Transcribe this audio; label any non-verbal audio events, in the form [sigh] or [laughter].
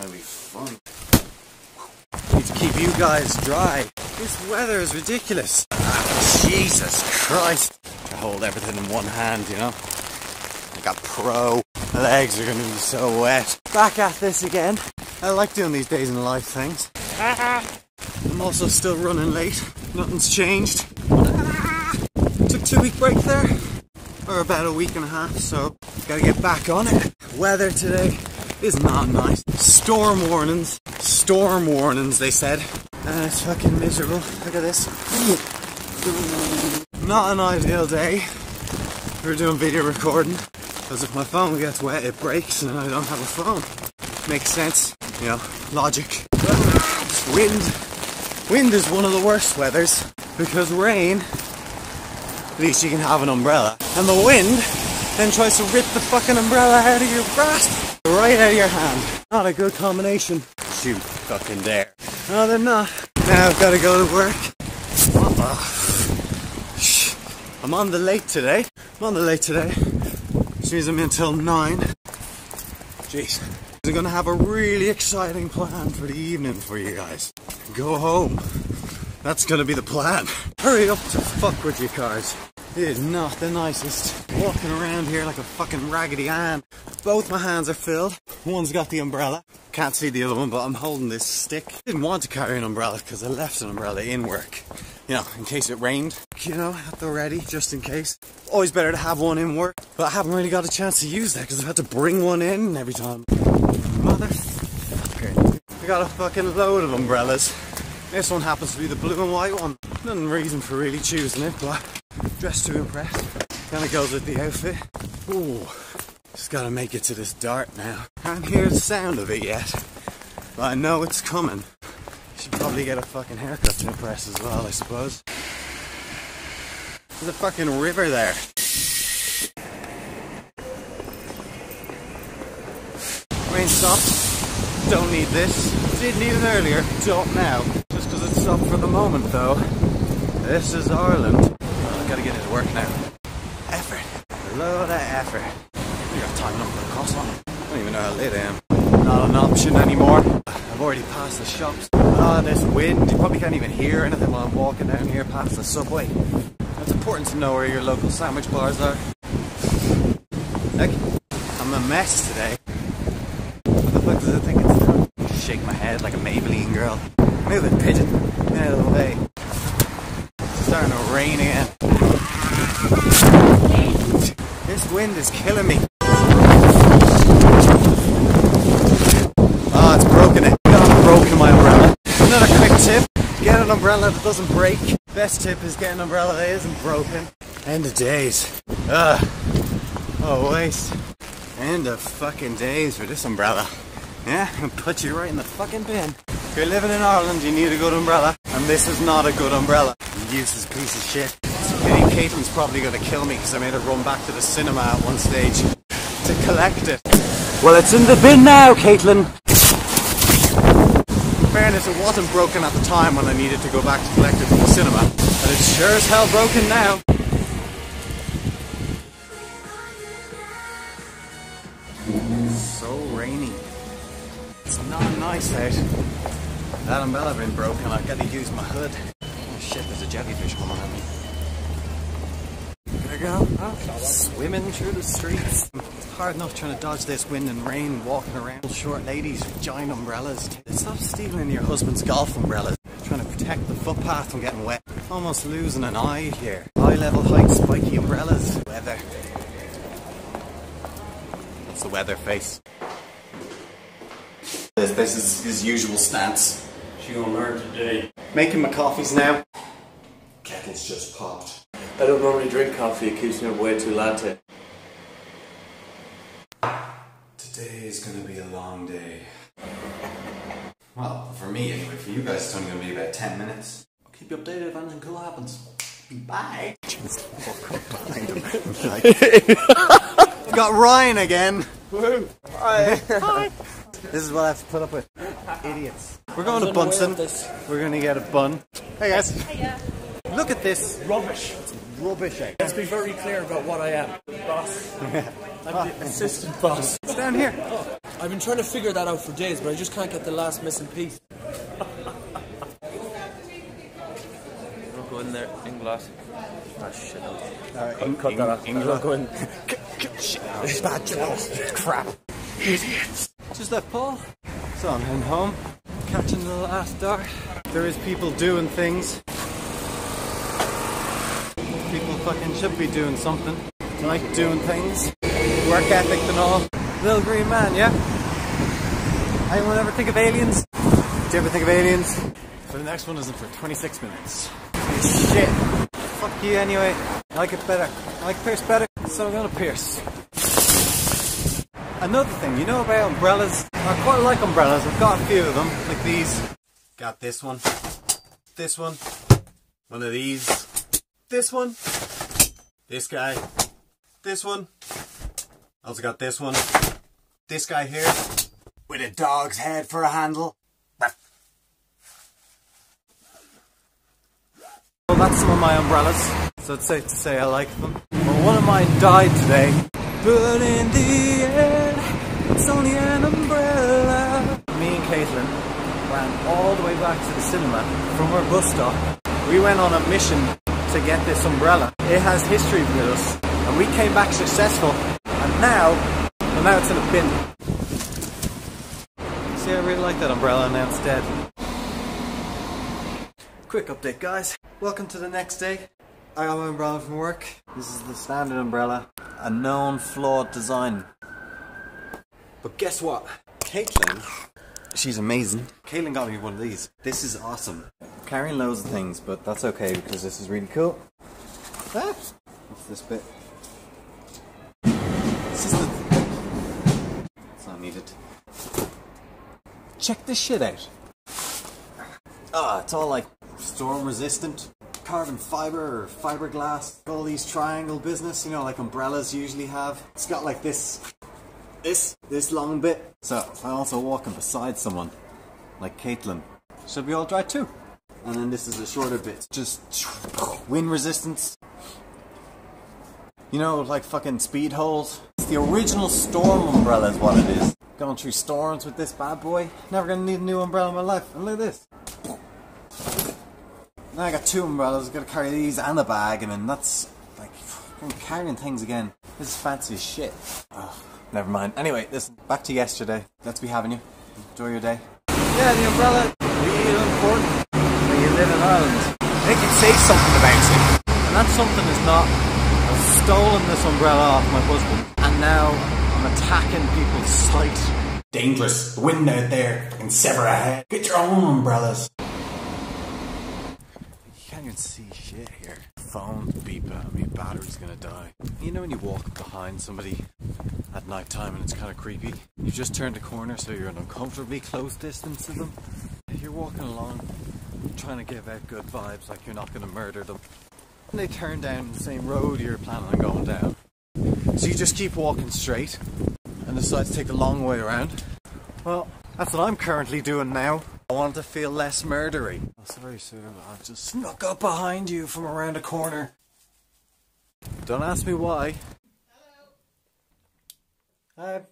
gonna be fun. Need to keep you guys dry. This weather is ridiculous. Ah, Jesus Christ. I hold everything in one hand, you know? I got pro. My legs are gonna be so wet. Back at this again. I like doing these days in life things. [laughs] I'm also still running late. Nothing's changed. [laughs] Took two week break there. Or about a week and a half, so gotta get back on it. Weather today is not nice. Storm warnings. Storm warnings, they said. And it's fucking miserable. Look at this. Not an ideal day for doing video recording. Because if my phone gets wet, it breaks and I don't have a phone. Makes sense, you know, logic. Wind. Wind is one of the worst weathers because rain, at least you can have an umbrella. And the wind then tries to rip the fucking umbrella out of your grasp, right out of your hand. Not a good combination. Shoot, fucking dare. No, they're not. Now I've got to go to work. Oh. I'm on the late today. I'm on the late today. Which means I'm until 9. Jeez. I'm gonna have a really exciting plan for the evening for you guys. Go home. That's gonna be the plan. Hurry up to fuck with your cars. It is not the nicest. Walking around here like a fucking raggedy Ann. Both my hands are filled. One's got the umbrella. Can't see the other one, but I'm holding this stick. Didn't want to carry an umbrella because I left an umbrella in work. You know, in case it rained. You know, at the ready, just in case. Always better to have one in work. But I haven't really got a chance to use that because I've had to bring one in every time. Motherfucker. I got a fucking load of umbrellas. This one happens to be the blue and white one. Nothing reason for really choosing it, but dressed to impress. Kinda goes with the outfit. Ooh. Just gotta make it to this dart now. Can't hear the sound of it yet. But I know it's coming. Should probably get a fucking haircut to impress as well, I suppose. There's a fucking river there. Rain stopped. Don't need this. Didn't need it earlier. Don't now. Just because it's stopped for the moment, though. This is Ireland. Oh, I gotta get into work now. Effort. A load of effort. Time enough for a croissant. I don't even know how late I am. Not an option anymore. I've already passed the shops. Ah, this wind. You probably can't even hear anything while I'm walking down here past the subway. It's important to know where your local sandwich bars are. Heck, I'm a mess today. What the fuck does it think it's doing? Shake my head like a Maybelline girl. Move it, pigeon. Get out of the way. It's starting to rain again. This wind is killing me. Ah, it's broken it. God, broken my umbrella. Another quick tip. Get an umbrella that doesn't break. Best tip is get an umbrella that isn't broken. End of days. Ugh. Oh, waste. End of fucking days for this umbrella. Yeah, [laughs] put you right in the fucking bin. If you're living in Ireland, you need a good umbrella. And this is not a good umbrella. Useless piece of shit. A Caitlin's probably gonna kill me because I made her run back to the cinema at one stage to collect it. Well, it's in the bin now, Caitlin. Fairness, it wasn't broken at the time when I needed to go back to collect it from the cinema. But it's sure as hell broken now. So rainy. It's not nice out. That umbrella been broken. I've got to use my hood. Oh shit, there's a jellyfish coming at me. There you go. Oh, swimming through the streets. It's hard enough trying to dodge this wind and rain walking around. Short ladies with giant umbrellas. Stop stealing your husband's golf umbrellas. Trying to protect the footpath from getting wet. Almost losing an eye here. High level height spiky umbrellas. Weather. That's the weather face. This, this is his usual stance. She gonna learn today. Making my coffees now. Kettle's just popped. I don't normally drink coffee, it keeps me up way too latte. Today is gonna be a long day. Well, for me anyway. For you guys, it's only gonna be about 10 minutes. I'll keep you updated if anything cool happens. Bye. [laughs] Got Ryan again. Hi. Hi. [laughs] This is what I have to put up with. Idiots. We're going to Bunsen. We're going to get a bun. Hey guys. Look at this. Rubbish. Rubbish. eh? Let's be very clear about what I am. Boss. I'm the [laughs] assistant boss. Stand here. I've been trying to figure that out for days, but I just can't get the last missing piece. Don't go in there in glass. Ah, shit. Uh, Cut, cut that off. Don't go in. [laughs] Bad jokes. Crap. Idiots. Just left Paul. So I'm heading home, catching the last dart. There is people doing things. Fucking should be doing something. Like doing things. Work ethic and all. Little green man, yeah? Anyone ever think of aliens? Do you ever think of aliens? So the next one isn't for 26 minutes. Shit. Fuck you anyway. I like it better. I like Pearse better, so I'm gonna Pearse. Another thing, you know about umbrellas? I quite like umbrellas. I've got a few of them, like these. Got this one. This one. One of these. This one. This guy. This one. I also got this one. This guy here. With a dog's head for a handle. Well, that's some of my umbrellas, so it's safe to say I like them. But one of mine died today. But in the end, it's only an umbrella. Me and Caitlin ran all the way back to the cinema from our bus stop. We went on a mission to get this umbrella. It has history with us, and we came back successful. And now, well, now it's in a bin. See, I really like that umbrella, and now it's dead. Quick update, guys. Welcome to the next day. I got my umbrella from work. This is the standard umbrella. A known flawed design. But guess what? Caitlin, she's amazing. Caitlin got me one of these. This is awesome. Carrying loads of things, but that's okay because this is really cool. Ah, what's this bit? This is the. It's not needed. Check this shit out. Ah, it's all like storm resistant, carbon fiber or fiberglass, all these triangle business, you know, like umbrellas usually have. It's got like this, this, this long bit. So I'm also walking beside someone, like Caitlin, she'll be all dry too. And then this is a shorter bit, just wind resistance. You know, like fucking speed holes. It's the original storm umbrella is what it is. Going through storms with this bad boy. Never gonna need a new umbrella in my life. And look at this. Now I got two umbrellas, I've got to carry these and a bag, and then that's like I'm carrying things again. This is fancy as shit. Oh, never mind. Anyway, listen, back to yesterday. Let's be having you. Enjoy your day. Yeah, the umbrella real important live in Ireland. They can say something about it. And that something is not I've stolen this umbrella off my husband and now I'm attacking people's sight. Dangerous. The wind out there can sever a head. Get your own umbrellas. You can't even see shit here. Phone beep uh, at me, battery's gonna die. You know when you walk behind somebody at night time and it's kind of creepy? You just turned a corner so you're an uncomfortably close distance to them. You're walking along trying to give out good vibes like you're not gonna murder them. And they turn down the same road you're planning on going down. So you just keep walking straight and decide to take the long way around. Well, that's what I'm currently doing now. I want to feel less murdery. Oh, sorry, sir, but I just snuck up behind you from around a corner. Don't ask me why. Hello. Hi.